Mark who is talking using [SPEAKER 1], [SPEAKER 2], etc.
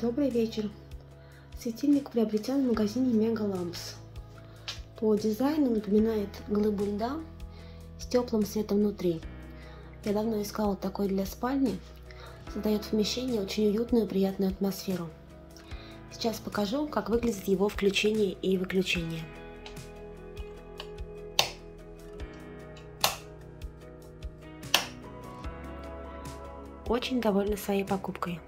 [SPEAKER 1] Добрый вечер. Светильник приобретен в магазине Мега Лампс. По дизайну напоминает глыбу льда с теплым светом внутри. Я давно искала такой для спальни. Создает в помещении очень уютную и приятную атмосферу. Сейчас покажу, как выглядит его включение и выключение. Очень довольна своей покупкой.